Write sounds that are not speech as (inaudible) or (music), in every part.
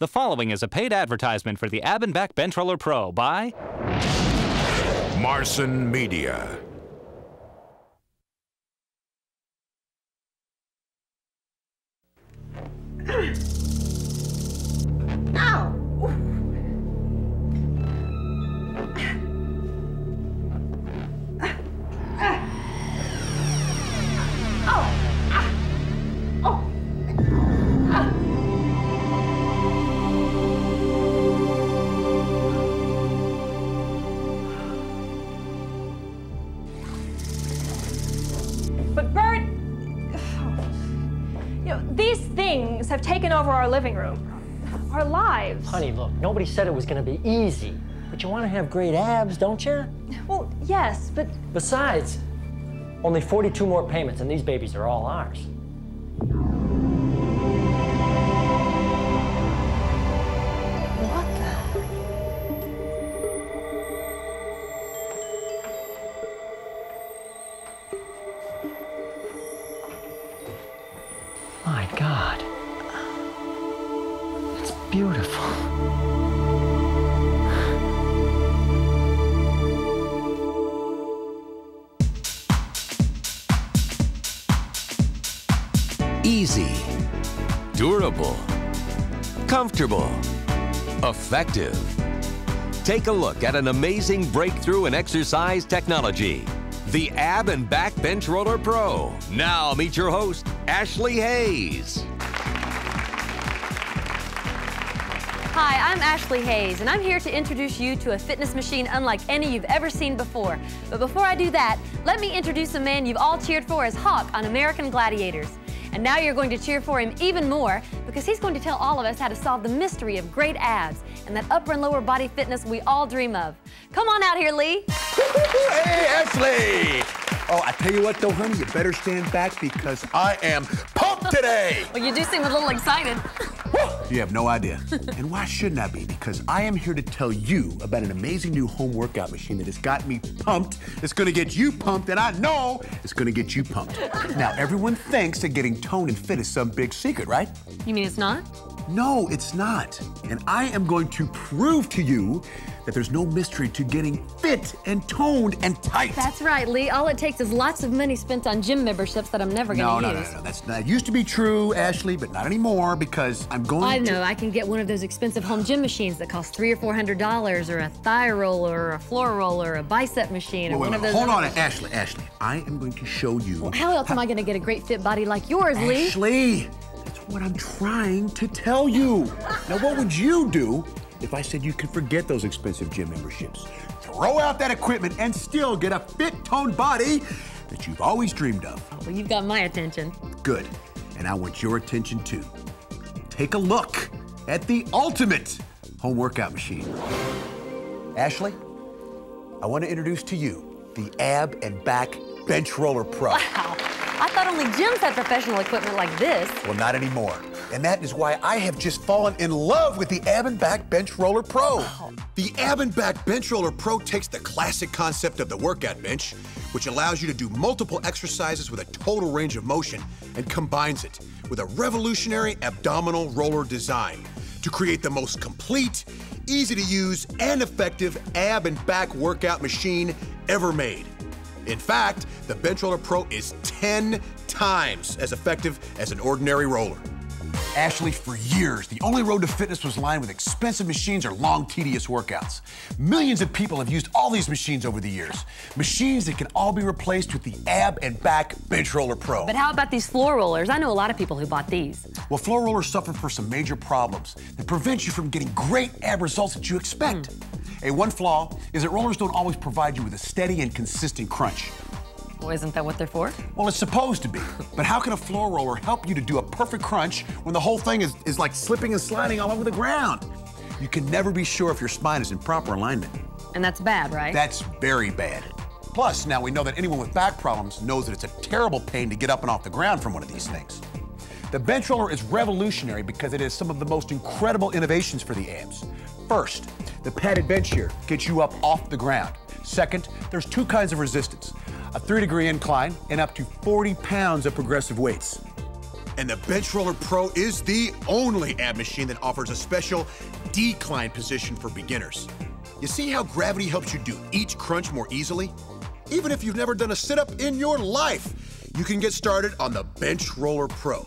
The following is a paid advertisement for the Ab and Back Bench Roller Pro by Marson Media. Ow! Have taken over our living room, our lives. Honey, look, nobody said it was gonna be easy. But you wanna have great abs, don't you? Well, yes, but Besides, only 42 more payments and these babies are all ours. Effective. Take a look at an amazing breakthrough in exercise technology. The Ab and Back Bench Roller Pro. Now meet your host, Ashley Hayes. Hi, I'm Ashley Hayes, and I'm here to introduce you to a fitness machine unlike any you've ever seen before. But before I do that, let me introduce a man you've all cheered for as Hawk on American Gladiators. And now you're going to cheer for him even more because he's going to tell all of us how to solve the mystery of great abs and that upper and lower body fitness we all dream of. Come on out here, Lee. Hey, Ashley! Oh, I tell you what, though, honey, you better stand back because I am pumped today. Well, you do seem a little excited. You have no idea. (laughs) and why shouldn't I be? Because I am here to tell you about an amazing new home workout machine that has got me pumped. It's gonna get you pumped, and I know it's gonna get you pumped. Now, everyone thinks that getting toned and fit is some big secret, right? You mean it's not? No, it's not. And I am going to prove to you that there's no mystery to getting fit and toned and tight. That's right, Lee. All it takes is lots of money spent on gym memberships that I'm never no, going to no, use. no, no. That's that used to be true, Ashley, but not anymore because I'm going I to. I know. I can get one of those expensive home gym machines that cost three or four hundred dollars, or a thigh roller, or a floor roller, or a bicep machine, or Wait, wait, one of those. hold on, other- Ashley. Ashley, I am going to show you. How else am I going to get a great fit body like yours, Lee? Ashley, that's what I'm trying to tell you. Now, what would you do if I said you could forget those expensive gym memberships? Throw out that equipment and still get a fit, toned body that you've always dreamed of. Well, you've got my attention. Good. And I want your attention too. Take a look at the ultimate home workout machine. Ashley, I want to introduce to you the Ab and Back Bench Roller Pro. Wow. I thought only gyms had professional equipment like this. Well, not anymore. And that is why I have just fallen in love with the Ab and Back Bench Roller Pro. Oh. The Ab and Back Bench Roller Pro takes the classic concept of the workout bench, which allows you to do multiple exercises with a total range of motion, and combines it with a revolutionary abdominal roller design to create the most complete, easy to use, and effective ab and back workout machine ever made. In fact, the Bench Roller Pro is 10 times as effective as an ordinary roller. Ashley, for years, the only road to fitness was lined with expensive machines or long, tedious workouts. Millions of people have used all these machines over the years. Machines that can all be replaced with the Ab and Back Bench Roller Pro. But how about these floor rollers? I know a lot of people who bought these. Well, floor rollers suffer from some major problems that prevent you from getting great ab results that you expect. A one flaw is that rollers don't always provide you with a steady and consistent crunch. Well, isn't that what they're for? Well, it's supposed to be. But how can a floor roller help you to do a perfect crunch when the whole thing is, is like slipping and sliding all over the ground? You can never be sure if your spine is in proper alignment. And that's bad, right? That's very bad. Plus, now we know that anyone with back problems knows that it's a terrible pain to get up and off the ground from one of these things. The bench roller is revolutionary because it has some of the most incredible innovations for the abs. First, the padded bench here gets you up off the ground. Second, there's two kinds of resistance a three degree incline and up to 40 pounds of progressive weights. And the Bench Roller Pro is the only ab machine that offers a special decline position for beginners. You see how gravity helps you do each crunch more easily? Even if you've never done a sit up in your life, you can get started on the Bench Roller Pro.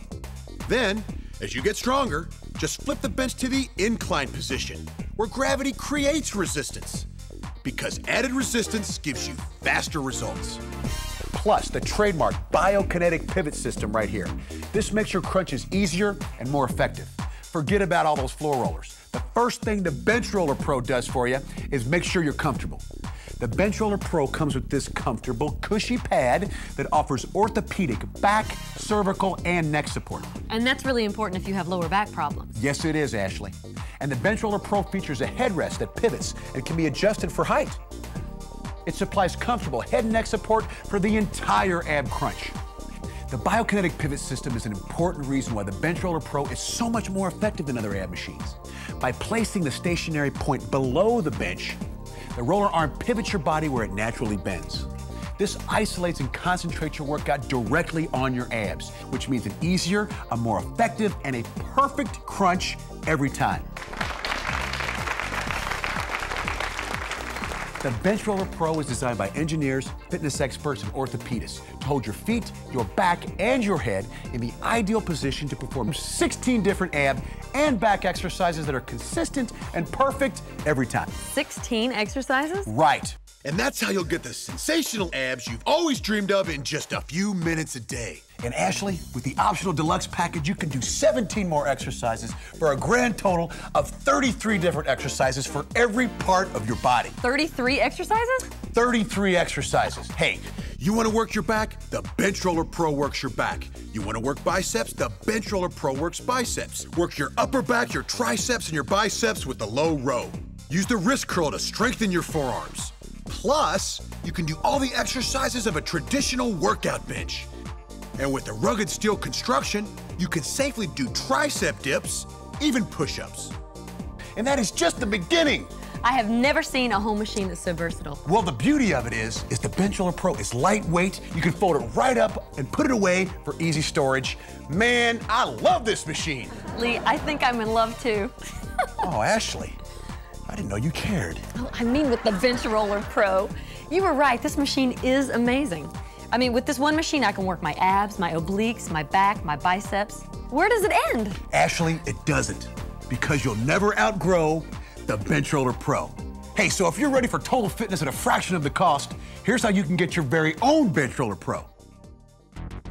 Then, as you get stronger, just flip the bench to the incline position, where gravity creates resistance. Because added resistance gives you faster results. Plus, the trademark biokinetic pivot system right here. This makes your crunches easier and more effective. Forget about all those floor rollers. The first thing the Bench Roller Pro does for you is make sure you're comfortable. The Bench Roller Pro comes with this comfortable, cushy pad that offers orthopedic back, cervical, and neck support. And that's really important if you have lower back problems. Yes, it is, Ashley. And the Bench Roller Pro features a headrest that pivots and can be adjusted for height. It supplies comfortable head and neck support for the entire ab crunch. The biokinetic pivot system is an important reason why the Bench Roller Pro is so much more effective than other ab machines. By placing the stationary point below the bench, the roller arm pivots your body where it naturally bends. This isolates and concentrates your workout directly on your abs, which means an easier, a more effective, and a perfect crunch every time. The Bench Roller Pro is designed by engineers, fitness experts, and orthopedists to hold your feet, your back, and your head in the ideal position to perform 16 different ab and back exercises that are consistent and perfect every time. 16 exercises? Right. And that's how you'll get the sensational abs you've always dreamed of in just a few minutes a day. And Ashley, with the optional deluxe package, you can do 17 more exercises for a grand total of 33 different exercises for every part of your body. 33 exercises? 33 exercises. Hey, you want to work your back? The Bench Roller Pro works your back. You want to work biceps? The Bench Roller Pro works biceps. Work your upper back, your triceps, and your biceps with the low row. Use the wrist curl to strengthen your forearms. Plus, you can do all the exercises of a traditional workout bench. And with the rugged steel construction, you can safely do tricep dips, even push ups. And that is just the beginning. I have never seen a home machine that's so versatile. Well, the beauty of it is, is the Bench Roller Pro is lightweight. You can fold it right up and put it away for easy storage. Man, I love this machine. Lee, I think I'm in love too. (laughs) oh, Ashley, I didn't know you cared. Oh, I mean with the Bench Roller Pro. You were right, this machine is amazing. I mean, with this one machine, I can work my abs, my obliques, my back, my biceps. Where does it end? Ashley, it doesn't, because you'll never outgrow the Bench Roller Pro. Hey, so if you're ready for total fitness at a fraction of the cost, here's how you can get your very own Bench Roller Pro.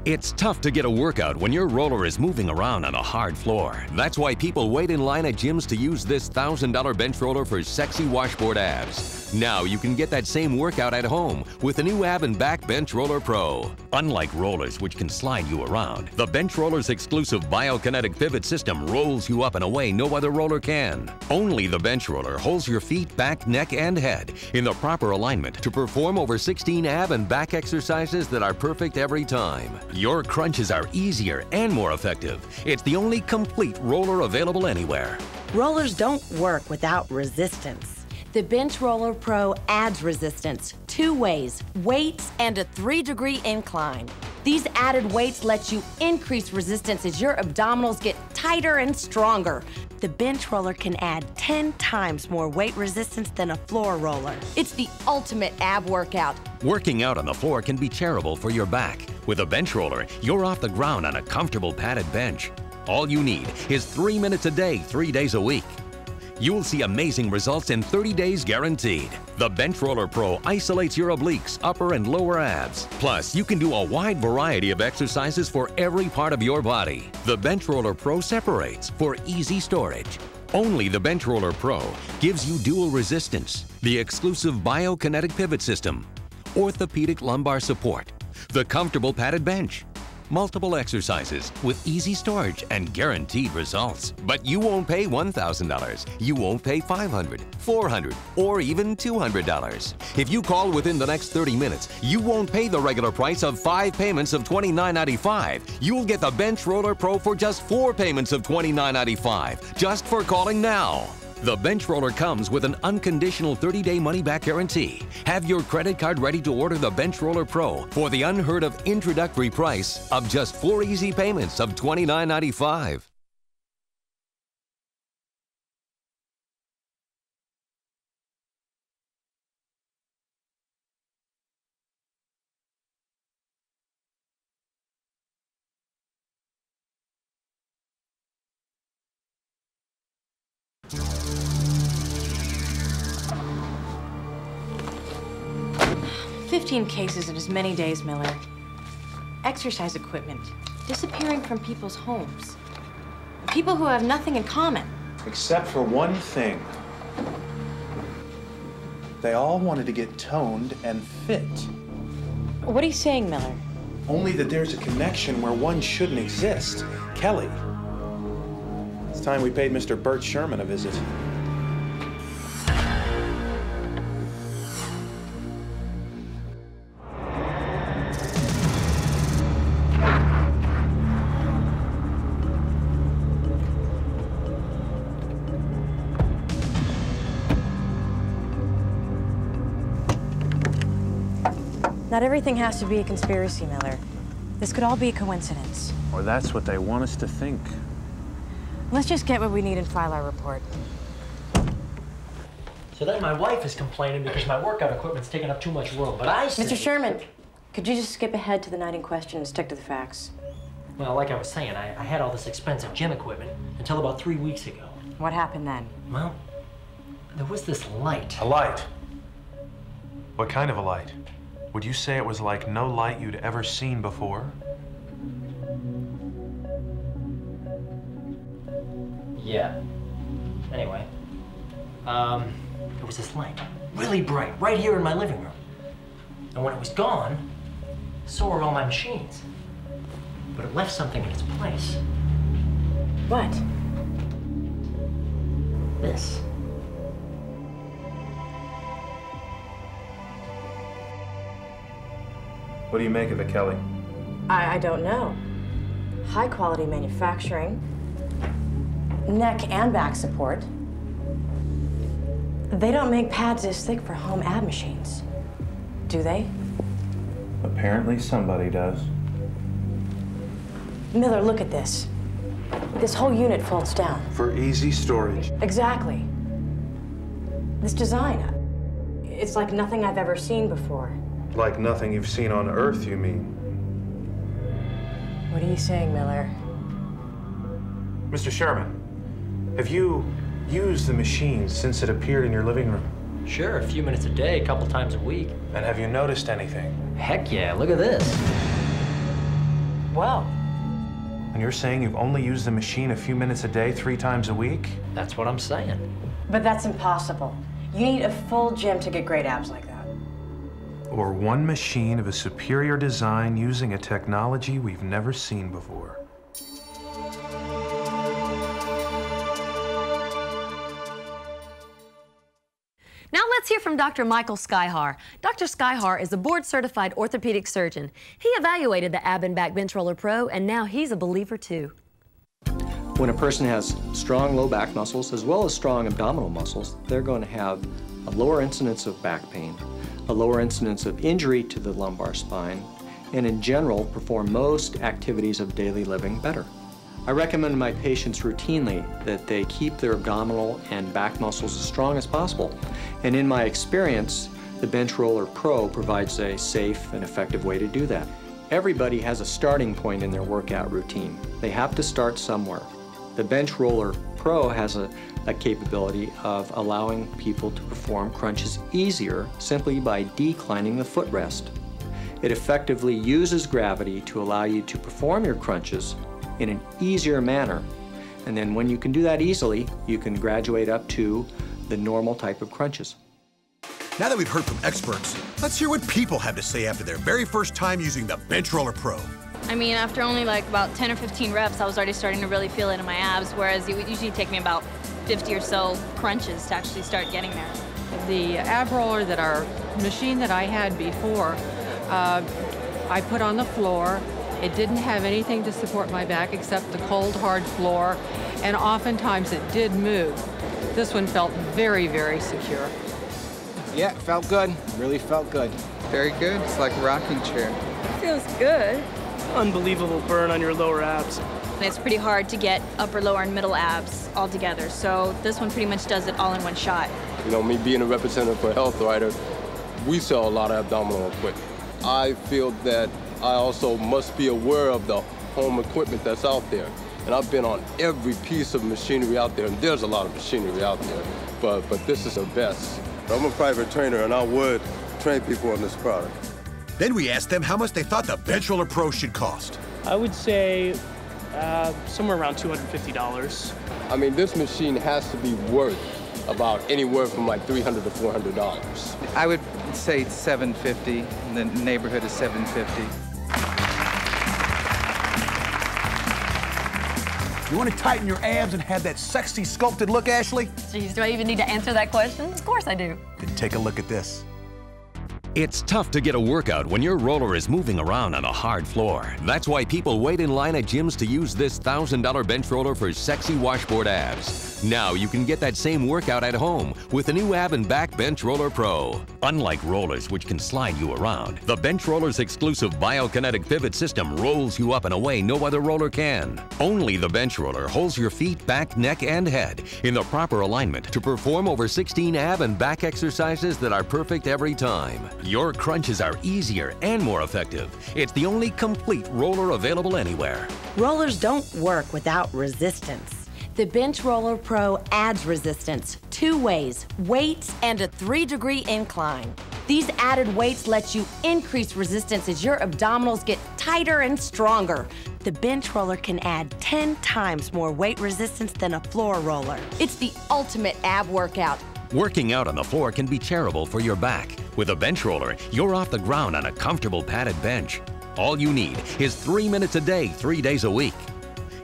It's tough to get a workout when your roller is moving around on a hard floor. That's why people wait in line at gyms to use this $1,000 bench roller for sexy washboard abs. Now you can get that same workout at home with the new Ab and Back Bench Roller Pro. Unlike rollers which can slide you around, the Bench Roller's exclusive biokinetic pivot system rolls you up in a way no other roller can. Only the Bench Roller holds your feet, back, neck, and head in the proper alignment to perform over 16 ab and back exercises that are perfect every time. Your crunches are easier and more effective. It's the only complete roller available anywhere. Rollers don't work without resistance. The Bench Roller Pro adds resistance two ways weights and a three degree incline. These added weights let you increase resistance as your abdominals get tighter and stronger. The bench roller can add 10 times more weight resistance than a floor roller. It's the ultimate ab workout. Working out on the floor can be terrible for your back. With a bench roller, you're off the ground on a comfortable padded bench. All you need is three minutes a day, three days a week. You'll see amazing results in 30 days guaranteed. The Bench Roller Pro isolates your obliques, upper and lower abs. Plus, you can do a wide variety of exercises for every part of your body. The Bench Roller Pro separates for easy storage. Only the Bench Roller Pro gives you dual resistance, the exclusive biokinetic pivot system, orthopedic lumbar support, the comfortable padded bench, multiple exercises with easy storage and guaranteed results. But you won't pay $1,000. You won't pay $500, $400, or even $200. If you call within the next 30 minutes, you won't pay the regular price of five payments of $29.95. You'll get the Bench Roller Pro for just four payments of $29.95, just for calling now. The bench roller comes with an unconditional 30 day money back guarantee. Have your credit card ready to order the Bench Roller Pro for the unheard of introductory price of just four easy payments of $29.95. Fifteen cases in as many days, Miller. Exercise equipment disappearing from people's homes. People who have nothing in common. Except for one thing. They all wanted to get toned and fit. What are you saying, Miller? Only that there's a connection where one shouldn't exist. Kelly. It's time we paid Mr. Bert Sherman a visit. Not everything has to be a conspiracy, Miller. This could all be a coincidence. Or that's what they want us to think. Let's just get what we need and file our report. So then my wife is complaining because my workout equipment's taking up too much room. But I say, Mr. Sherman, could you just skip ahead to the night in question and stick to the facts? Well, like I was saying, I, I had all this expensive gym equipment until about three weeks ago. What happened then? Well, there was this light. A light. What kind of a light? Would you say it was like no light you'd ever seen before? Yeah. Anyway, um, there was this light, really bright, right here in my living room. And when it was gone, so were all my machines. But it left something in its place. What? This. What do you make of it, Kelly? I, I don't know. High quality manufacturing, neck and back support. They don't make pads this thick for home ab machines, do they? Apparently somebody does. Miller, look at this. This whole unit folds down. For easy storage. Exactly. This design, it's like nothing I've ever seen before. Like nothing you've seen on Earth, you mean? What are you saying, Miller? Mr. Sherman, have you used the machine since it appeared in your living room? Sure, a few minutes a day, a couple times a week. And have you noticed anything? Heck yeah, look at this. Well, And you're saying you've only used the machine a few minutes a day, three times a week? That's what I'm saying. but that's impossible. You need a full gym to get great abs like that. Or one machine of a superior design using a technology we've never seen before? Now let's hear from Dr. Michael Skyhar. Dr. Skyhar is a board certified orthopedic surgeon. He evaluated the Ab and Back Bench Roller Pro, and now he's a believer too. When a person has strong low back muscles as well as strong abdominal muscles, they're going to have a lower incidence of back pain, a lower incidence of injury to the lumbar spine, and in general perform most activities of daily living better. I recommend my patients routinely that they keep their abdominal and back muscles as strong as possible. And in my experience, the Bench Roller Pro provides a safe and effective way to do that. Everybody has a starting point in their workout routine. They have to start somewhere. The Bench Roller Pro has a, a capability of allowing people to perform crunches easier simply by declining the footrest. It effectively uses gravity to allow you to perform your crunches in an easier manner. And then when you can do that easily, you can graduate up to the normal type of crunches. Now that we've heard from experts, let's hear what people have to say after their very first time using the Bench Roller Pro. I mean, after only like about 10 or 15 reps, I was already starting to really feel it in my abs, whereas it would usually take me about 50 or so crunches to actually start getting there. The ab roller that our machine that I had before, uh, I put on the floor. It didn't have anything to support my back except the cold, hard floor, and oftentimes it did move. This one felt very, very secure. Yeah, felt good. Really felt good. Very good. It's like a rocking chair. Feels good. Unbelievable burn on your lower abs. And it's pretty hard to get upper, lower, and middle abs all together. So this one pretty much does it all in one shot. You know, me being a representative for HealthRider, we sell a lot of abdominal equipment. I feel that I also must be aware of the home equipment that's out there. And I've been on every piece of machinery out there, and there's a lot of machinery out there, but, but this is the best. I'm a private trainer, and I would train people on this product. Then we asked them how much they thought the Bench Roller Pro should cost. I would say uh, somewhere around $250. I mean, this machine has to be worth about anywhere from like $300 to $400. I would say 750 in the neighborhood of 750. You want to tighten your abs and have that sexy sculpted look, Ashley? Jeez, do I even need to answer that question? Of course I do. Then take a look at this. It's tough to get a workout when your roller is moving around on a hard floor. That's why people wait in line at gyms to use this $1,000 bench roller for sexy washboard abs. Now you can get that same workout at home with the new Ab and Back Bench Roller Pro. Unlike rollers which can slide you around, the Bench Roller's exclusive biokinetic pivot system rolls you up in a way no other roller can. Only the Bench Roller holds your feet, back, neck, and head in the proper alignment to perform over 16 ab and back exercises that are perfect every time. Your crunches are easier and more effective. It's the only complete roller available anywhere. Rollers don't work without resistance. The Bench Roller Pro adds resistance two ways weights and a three degree incline. These added weights let you increase resistance as your abdominals get tighter and stronger. The bench roller can add 10 times more weight resistance than a floor roller. It's the ultimate ab workout. Working out on the floor can be terrible for your back. With a bench roller, you're off the ground on a comfortable padded bench. All you need is three minutes a day, three days a week.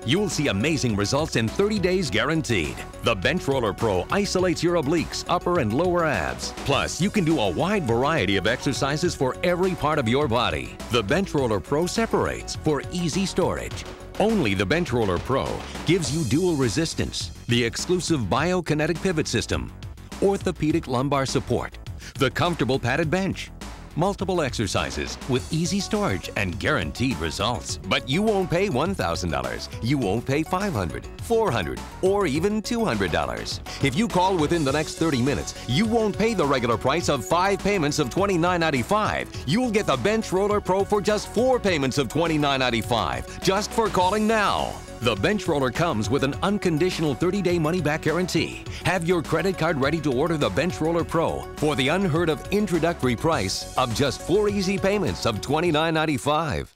You'll see amazing results in 30 days guaranteed. The Bench Roller Pro isolates your obliques, upper and lower abs. Plus, you can do a wide variety of exercises for every part of your body. The Bench Roller Pro separates for easy storage. Only the Bench Roller Pro gives you dual resistance, the exclusive biokinetic pivot system, orthopedic lumbar support, the comfortable padded bench, multiple exercises with easy storage and guaranteed results. But you won't pay $1,000. You won't pay $500, $400, or even $200. If you call within the next 30 minutes, you won't pay the regular price of five payments of $29.95. You'll get the Bench Roller Pro for just four payments of $29.95, just for calling now. The Bench Roller comes with an unconditional 30-day money-back guarantee. Have your credit card ready to order the Bench Roller Pro for the unheard of introductory price of just four easy payments of $29.95.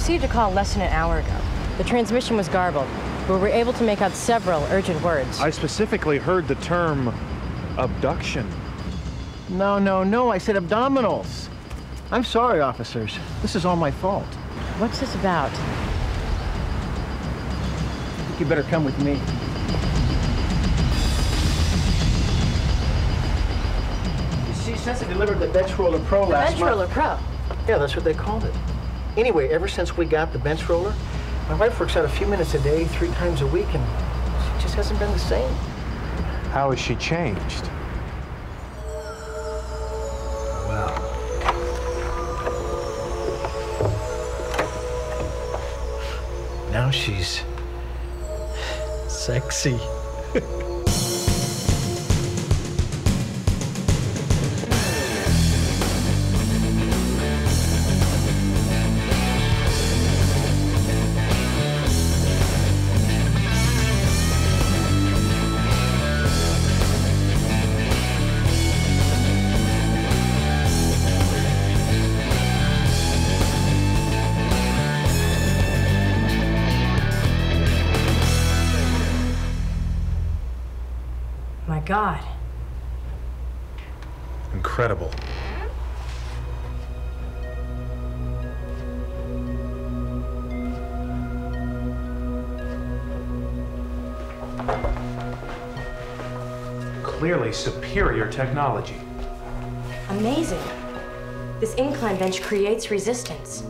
received a call less than an hour ago. The transmission was garbled, but we were able to make out several urgent words. I specifically heard the term abduction. No, no, no, I said abdominals. I'm sorry, officers. This is all my fault. What's this about? I think you better come with me. You see, since I delivered the Bench Roller Pro The last Bench month... Roller Pro? Yeah, that's what they called it. Anyway, ever since we got the bench roller, my wife works out a few minutes a day, three times a week, and she just hasn't been the same. How has she changed? Now she's sexy. (laughs) God. Incredible. Clearly superior technology. Amazing. This incline bench creates resistance.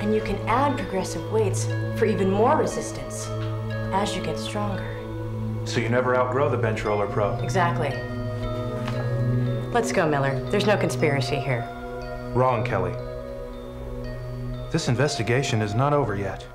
And you can add progressive weights for even more resistance as you get stronger. So you never outgrow the Bench Roller Pro. Exactly. Let's go, Miller. There's no conspiracy here. Wrong, Kelly. This investigation is not over yet.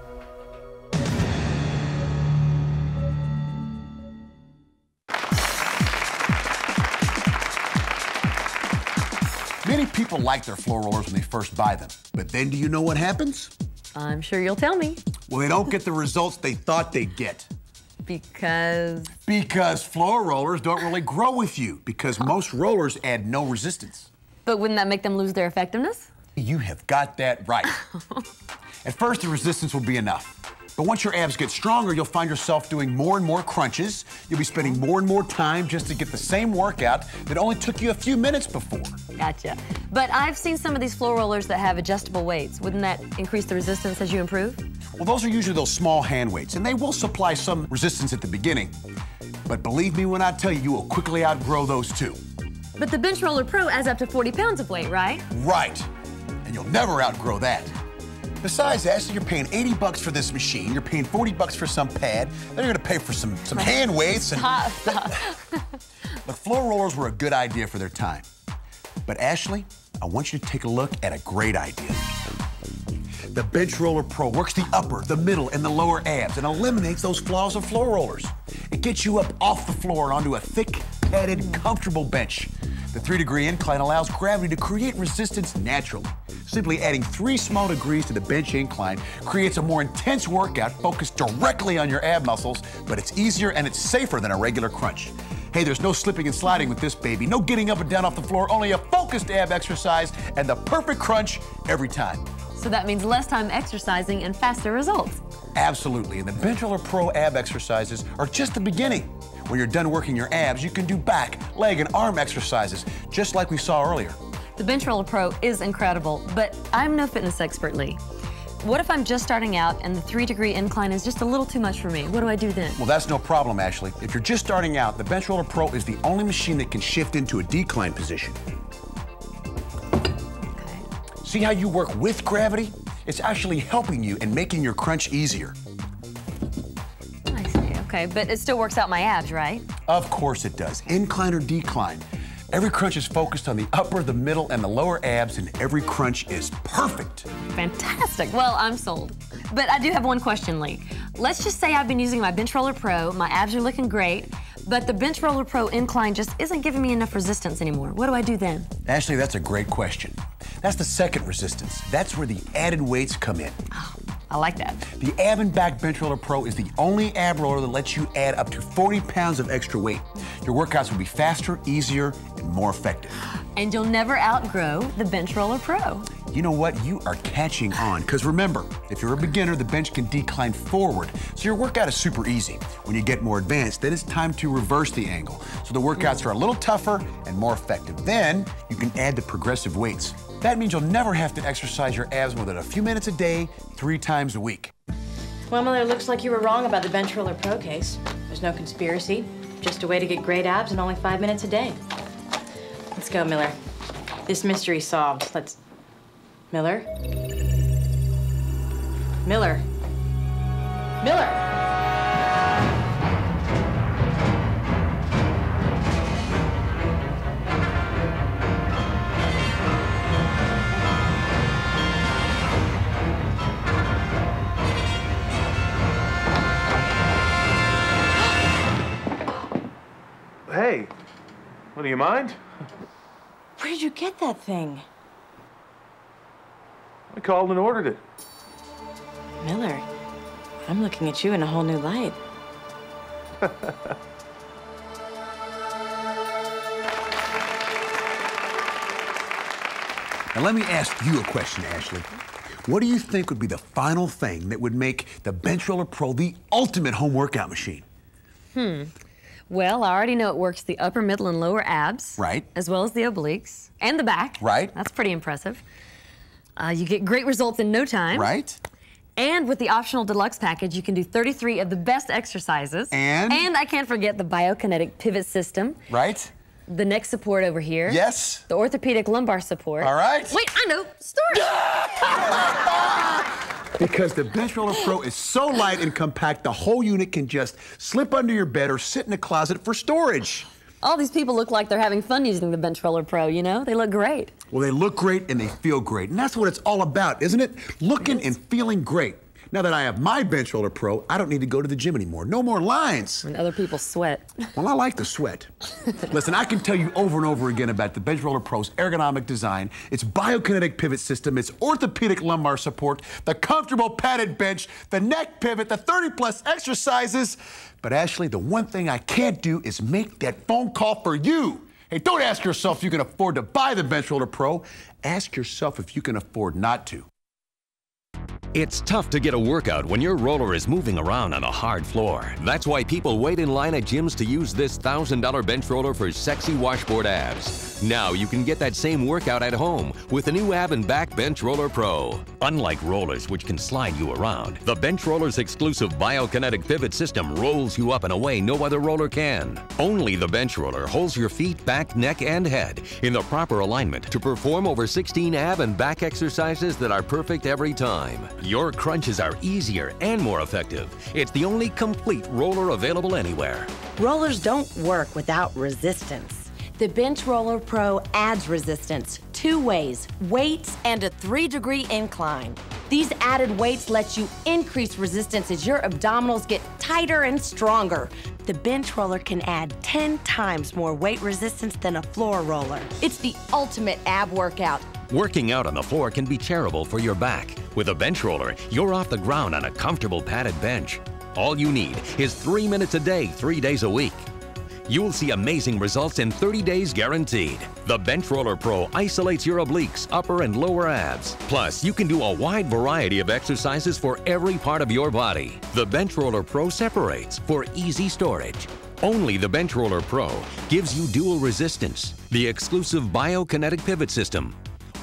Many people like their floor rollers when they first buy them. But then do you know what happens? I'm sure you'll tell me. Well, they don't get the results they thought they'd get. Because. Because floor rollers don't really grow with you, because most rollers add no resistance. But wouldn't that make them lose their effectiveness? You have got that right. (laughs) At first, the resistance will be enough. But once your abs get stronger, you'll find yourself doing more and more crunches. You'll be spending more and more time just to get the same workout that only took you a few minutes before. Gotcha. But I've seen some of these floor rollers that have adjustable weights. Wouldn't that increase the resistance as you improve? Well, those are usually those small hand weights, and they will supply some resistance at the beginning. But believe me when I tell you, you will quickly outgrow those too. But the Bench Roller Pro adds up to 40 pounds of weight, right? Right. And you'll never outgrow that. Besides, Ashley, you're paying 80 bucks for this machine. You're paying 40 bucks for some pad. Then you're gonna pay for some, some hand weights. And Stop, (laughs) stop. Look, floor rollers were a good idea for their time. But Ashley, I want you to take a look at a great idea. The Bench Roller Pro works the upper, the middle, and the lower abs and eliminates those flaws of floor rollers. It gets you up off the floor and onto a thick, padded, comfortable bench. The three degree incline allows gravity to create resistance naturally. Simply adding three small degrees to the bench incline creates a more intense workout focused directly on your ab muscles, but it's easier and it's safer than a regular crunch. Hey, there's no slipping and sliding with this baby, no getting up and down off the floor, only a focused ab exercise and the perfect crunch every time. So that means less time exercising and faster results. Absolutely, and the Bench Roller Pro ab exercises are just the beginning. When you're done working your abs, you can do back, leg, and arm exercises, just like we saw earlier. The Bench Roller Pro is incredible, but I'm no fitness expert, Lee. What if I'm just starting out and the three degree incline is just a little too much for me? What do I do then? Well, that's no problem, Ashley. If you're just starting out, the Bench Roller Pro is the only machine that can shift into a decline position. See how you work with gravity? It's actually helping you and making your crunch easier. Okay, but it still works out my abs, right? Of course it does. Incline or decline. Every crunch is focused on the upper, the middle, and the lower abs, and every crunch is perfect. Fantastic. Well, I'm sold. But I do have one question, Lee. Let's just say I've been using my Bench Roller Pro, my abs are looking great, but the Bench Roller Pro incline just isn't giving me enough resistance anymore. What do I do then? Ashley, that's a great question. That's the second resistance. That's where the added weights come in. Oh, I like that. The Ab and Back Bench Roller Pro is the only ab roller that lets you add up to 40 pounds of extra weight. Your workouts will be faster, easier, and more effective. And you'll never outgrow the Bench Roller Pro. You know what? You are catching on. Because remember, if you're a beginner, the bench can decline forward. So your workout is super easy. When you get more advanced, then it's time to reverse the angle. So the workouts are a little tougher and more effective. Then you can add the progressive weights. That means you'll never have to exercise your abs more than a few minutes a day, three times a week. Well, Miller, looks like you were wrong about the Bench Roller Pro case. There's no conspiracy, just a way to get great abs in only five minutes a day. Let's go, Miller. This mystery solved. Let's. Miller? Miller? Miller! Hey, what, do you mind? Where did you get that thing? I called and ordered it. Miller, I'm looking at you in a whole new light. (laughs) Now let me ask you a question, Ashley. What do you think would be the final thing that would make the Bench Roller Pro the ultimate home workout machine? Hmm. Well, I already know it works the upper, middle, and lower abs. Right. As well as the obliques and the back. Right. That's pretty impressive. Uh, you get great results in no time. Right. And with the optional deluxe package, you can do 33 of the best exercises. And? And I can't forget the biokinetic pivot system. Right. The neck support over here. Yes. The orthopedic lumbar support. All right. Wait, I know. Story. (laughs) (laughs) Because the Bench Roller Pro is so light and compact, the whole unit can just slip under your bed or sit in a closet for storage. All these people look like they're having fun using the Bench Roller Pro, you know? They look great. Well, they look great and they feel great. And that's what it's all about, isn't it? Looking and feeling great. Now that I have my Bench Roller Pro, I don't need to go to the gym anymore. No more lines. When other people sweat. Well, I like the sweat. (laughs) Listen, I can tell you over and over again about the Bench Roller Pro's ergonomic design, its biokinetic pivot system, its orthopedic lumbar support, the comfortable padded bench, the neck pivot, the 30 plus exercises. But Ashley, the one thing I can't do is make that phone call for you. Hey, don't ask yourself if you can afford to buy the Bench Roller Pro. Ask yourself if you can afford not to. It's tough to get a workout when your roller is moving around on a hard floor. That's why people wait in line at gyms to use this $1,000 bench roller for sexy washboard abs. Now you can get that same workout at home with the new Ab and Back Bench Roller Pro. Unlike rollers which can slide you around, the bench roller's exclusive biokinetic pivot system rolls you up in a way no other roller can. Only the bench roller holds your feet, back, neck, and head in the proper alignment to perform over 16 ab and back exercises that are perfect every time. Your crunches are easier and more effective. It's the only complete roller available anywhere. Rollers don't work without resistance. The Bench Roller Pro adds resistance two ways weights and a three degree incline. These added weights let you increase resistance as your abdominals get tighter and stronger. The bench roller can add 10 times more weight resistance than a floor roller. It's the ultimate ab workout. Working out on the floor can be terrible for your back. With a bench roller, you're off the ground on a comfortable padded bench. All you need is three minutes a day, three days a week. You'll see amazing results in 30 days guaranteed. The Bench Roller Pro isolates your obliques, upper and lower abs. Plus, you can do a wide variety of exercises for every part of your body. The Bench Roller Pro separates for easy storage. Only the Bench Roller Pro gives you dual resistance, the exclusive biokinetic pivot system,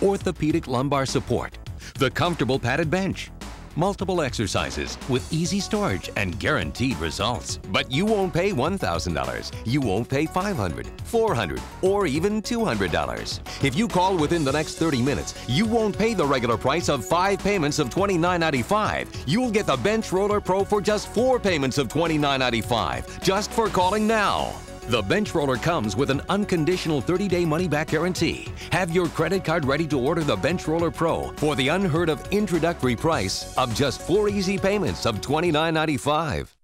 orthopedic lumbar support, the comfortable padded bench, multiple exercises with easy storage and guaranteed results. But you won't pay $1,000. You won't pay $500, $400, or even $200. If you call within the next 30 minutes, you won't pay the regular price of five payments of $29.95. You'll get the Bench Roller Pro for just four payments of $29.95, just for calling now. The Bench Roller comes with an unconditional 30-day money-back guarantee. Have your credit card ready to order the Bench Roller Pro for the unheard of introductory price of just four easy payments of $29.95.